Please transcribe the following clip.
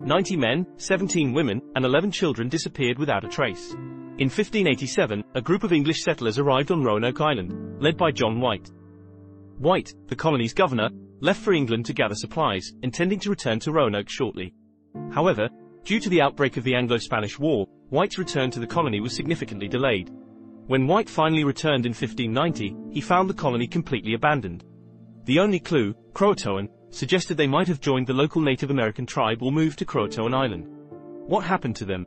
90 men, 17 women, and 11 children disappeared without a trace. In 1587, a group of English settlers arrived on Roanoke Island, led by John White. White, the colony's governor, left for England to gather supplies, intending to return to Roanoke shortly. However, due to the outbreak of the Anglo-Spanish War, White's return to the colony was significantly delayed. When White finally returned in 1590, he found the colony completely abandoned. The only clue, Croatoan, suggested they might have joined the local Native American tribe or moved to Croatoan Island. What happened to them?